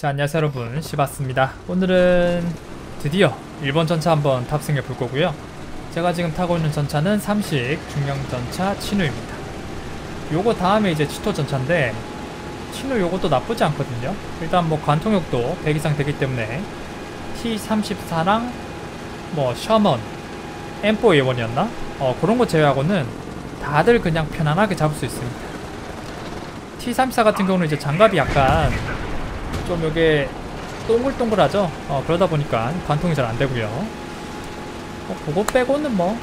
자 안녕하세요 여러분. 시바스입니다. 오늘은 드디어 일본 전차 한번 탑승해 볼 거고요. 제가 지금 타고 있는 전차는 삼식 중형 전차 치누입니다. 요거 다음에 이제 치토 전차인데 치누 요것도 나쁘지 않거든요. 일단 뭐 관통력도 100 이상 되기 때문에 T34랑 뭐 셔먼 M4A1이었나? 어 그런 거 제외하고는 다들 그냥 편안하게 잡을 수 있습니다. T34 같은 경우는 이제 장갑이 약간 좀 요게 동글동글하죠? 어, 그러다 보니까 관통이 잘 안되고요. 어, 그거 빼고는 뭐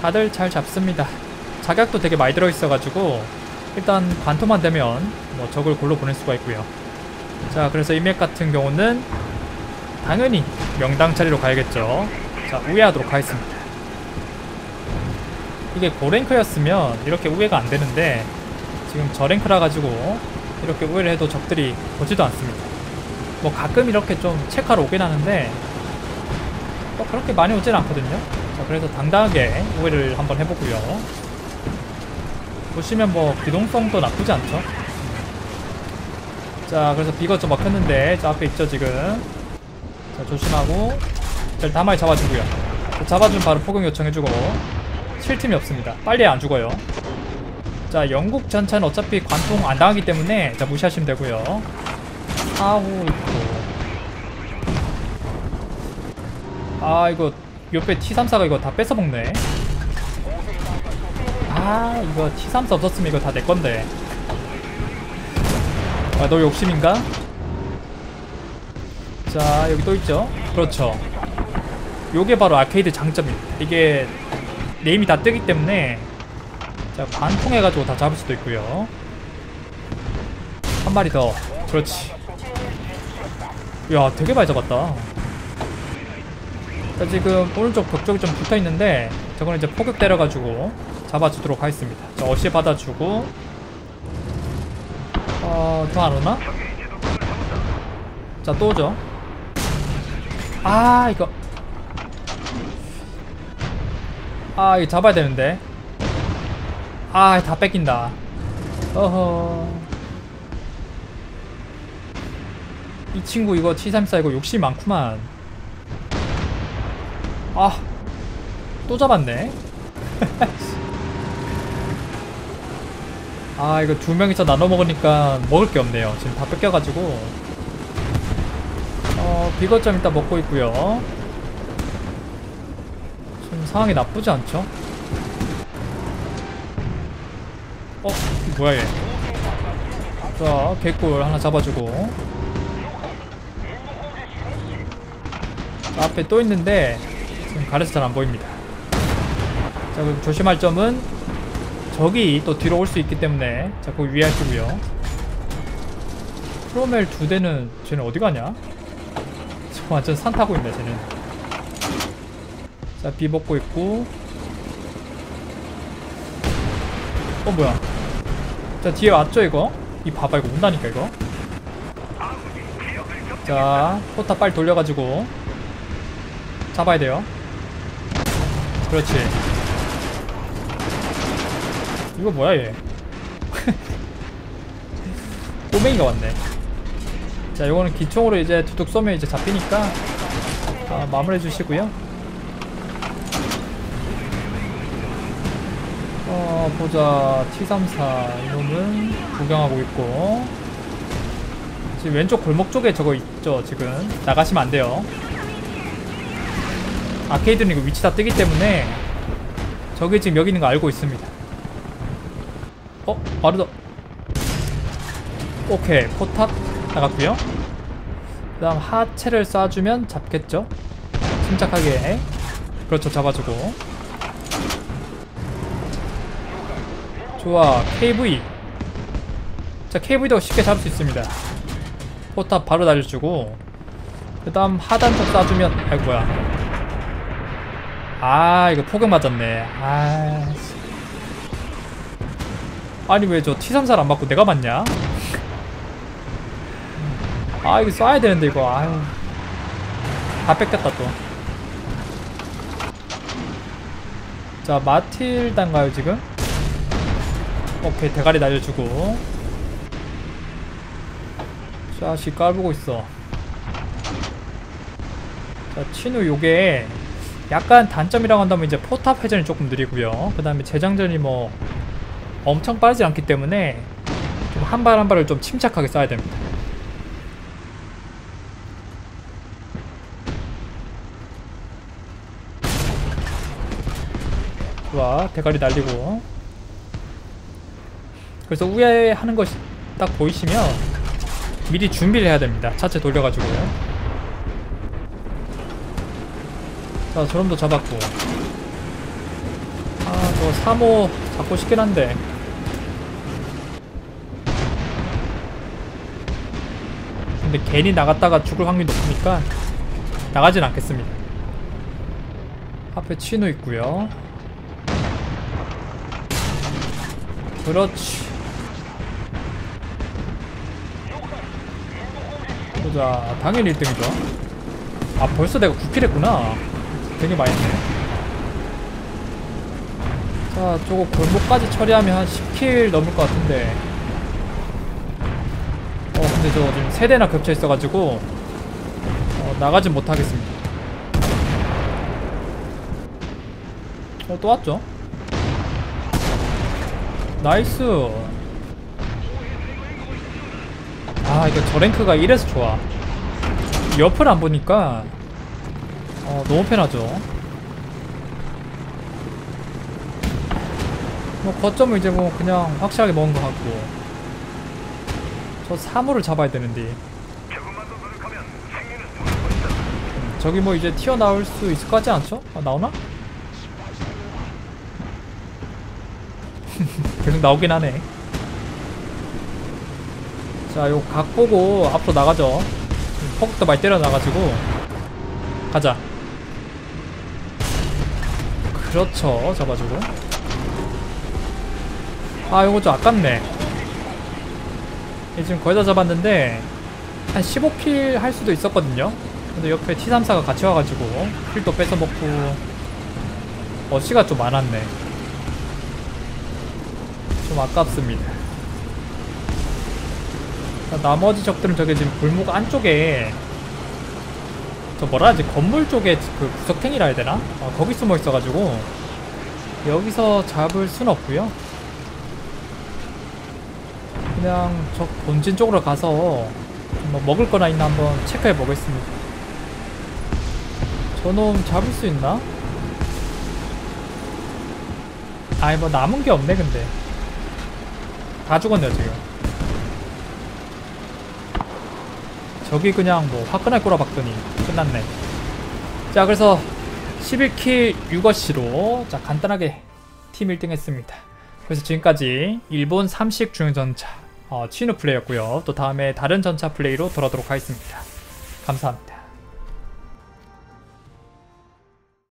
다들 잘 잡습니다. 자격도 되게 많이 들어있어가지고 일단 관통만 되면 뭐 적을 골로 보낼 수가 있고요. 자 그래서 이맵 같은 경우는 당연히 명당 자리로 가야겠죠. 자 우회하도록 하겠습니다. 이게 고랭크였으면 이렇게 우회가 안되는데 지금 저랭크라 가지고 이렇게 우회를 해도 적들이 보지도 않습니다. 뭐 가끔 이렇게 좀 체크하러 오긴 하는데 뭐 그렇게 많이 오진 않거든요. 자, 그래서 당당하게 우회를 한번 해보고요. 보시면 뭐 기동성도 나쁘지 않죠. 자, 그래서 비거 좀 막혔는데 저 앞에 있죠 지금. 자, 조심하고 잘 다마에 잡아주고요. 잡아주면 바로 포경 요청해주고 칠 틈이 없습니다. 빨리 안 죽어요. 자 영국 전차는 어차피 관통 안 당하기 때문에 자 무시하시면 되고요. 사후 있고 아 이거 옆에 T34가 이거 다 뺏어먹네. 아 이거 T34 없었으면 이거 다 내건데. 아 너 욕심인가? 자 여기 또 있죠? 그렇죠. 요게 바로 아케이드 장점입니다 이게 네임이 다 뜨기 때문에 자 관통해가지고 다 잡을 수도 있고요. 한 마리 더. 그렇지. 야 되게 많이 잡았다. 자 지금 오른쪽 벽 쪽이 좀 붙어있는데 저거는 이제 포격 때려가지고 잡아주도록 하겠습니다. 자 어시 받아주고. 어더 안오나? 자 또 오죠. 아 이거. 아 이거 잡아야 되는데 아, 다 뺏긴다. 어허. 이 친구 이거 T34 이거 욕심 많구만. 아, 또 잡았네. 아, 이거 두 명이서 나눠 먹으니까 먹을 게 없네요. 지금 다 뺏겨가지고. 어, 비거점 일단 먹고 있고요. 지금 상황이 나쁘지 않죠? 어? 뭐야 얘? 자, 개꿀 하나 잡아주고 앞에 또 있는데 지금 가려서 잘 안보입니다 자, 그리고 조심할 점은 적이 또 뒤로 올 수 있기 때문에 자꾸 유의하시고요 프로멜 두 대는 쟤는 어디 가냐? 저 완전 산 타고 있네 쟤는 자, 비 먹고 있고 어 뭐야 자 뒤에 왔죠 이거? 이 봐봐 이거 온다니까 이거. 자 포탑 빨리 돌려가지고 잡아야 돼요. 그렇지. 이거 뭐야 얘? 꼬맹이가 왔네. 자 이거는 기총으로 이제 두둑 쏘면 이제 잡히니까 아, 마무리해 주시고요 어, 보자. T34 이놈은 구경하고 있고. 지금 왼쪽 골목 쪽에 저거 있죠, 지금. 나가시면 안 돼요. 아케이드는 이거 위치 다 뜨기 때문에 저기 지금 여기 있는 거 알고 있습니다. 어? 빠르다. 오케이. 포탑 나갔고요. 그 다음 하체를 쏴주면 잡겠죠? 침착하게. 그렇죠, 잡아주고. 좋아. KV 자 KV도 쉽게 잡을 수 있습니다. 포탑 바로 날려주고 그 다음 하단 쪽 쏴주면 아이고 뭐야. 아 이거 포격 맞았네. 아 아니 왜 저 T34를 안 맞고 내가 맞냐? 아 이거 쏴야 되는데 이거. 아유. 다 뺏겼다 또 자 마틸단가요 지금? 오케이 대가리 날려주고. 자식 깔보고 있어. 자 친우 요게 약간 단점이라고 한다면 이제 포탑 회전이 조금 느리고요. 그 다음에 재장전이 뭐 엄청 빠르지 않기 때문에 좀 한 발 한 발을 좀 침착하게 쏴야 됩니다. 좋아 대가리 날리고 그래서 우회 하는 것이 딱 보이시면 미리 준비를 해야 됩니다. 차체 돌려가지고요. 자 저놈도 잡았고. 아저 3호 잡고 싶긴 한데. 근데 괜히 나갔다가 죽을 확률이 높으니까 나가진 않겠습니다. 앞에 치노 있고요. 그렇지 보자 당연히 1등이죠. 아 벌써 내가 9킬 했구나. 되게 많이 했네. 자 저거 골목까지 처리하면 한 10킬 넘을 것 같은데. 어 근데 저 지금 세대나 겹쳐 있어가지고 어, 나가진 못하겠습니다. 어 또 왔죠? nice 아 이거 저 랭크가 이래서 좋아. 옆을 안 보니까 어 너무 편하죠? 뭐 거점을 이제 뭐 그냥 확실하게 먹은 것 같고. 저 사물을 잡아야 되는데. 음, 저기 뭐 이제 튀어나올 수 있을 것 같지 않죠? 아, 나오나? 계속 나오긴 하네 자 요 각 보고 앞으로 나가죠. 폭도 많이 때려 나가지고. 가자. 그렇죠 잡아주고. 아 요거 좀 아깝네. 지금 거의 다 잡았는데 한 15킬 할 수도 있었거든요. 근데 옆에 T34가 같이 와가지고 킬도 뺏어먹고. 어시가 좀 많았네. 좀 아깝습니다. 자, 나머지 적들은 저게 지금 골목 안쪽에 저 뭐라 하지? 건물 쪽에 그 구석탱이라 해야 되나? 어, 거기 숨어 있어가지고 여기서 잡을 순 없고요. 그냥 저 본진 쪽으로 가서 뭐 먹을 거나 있나 한번 체크해 보겠습니다. 저놈 잡을 수 있나? 아이 뭐 남은 게 없네 근데. 다 죽었네요 지금 저기 그냥 뭐 화끈할 거라 봤더니 끝났네. 자 그래서 11 kill 6어시로 자 간단하게 팀 1등 했습니다. 그래서 지금까지 일본 30 중전차 어, 치누 플레이였고요. 또 다음에 다른 전차 플레이로 돌아오도록 하겠습니다. 감사합니다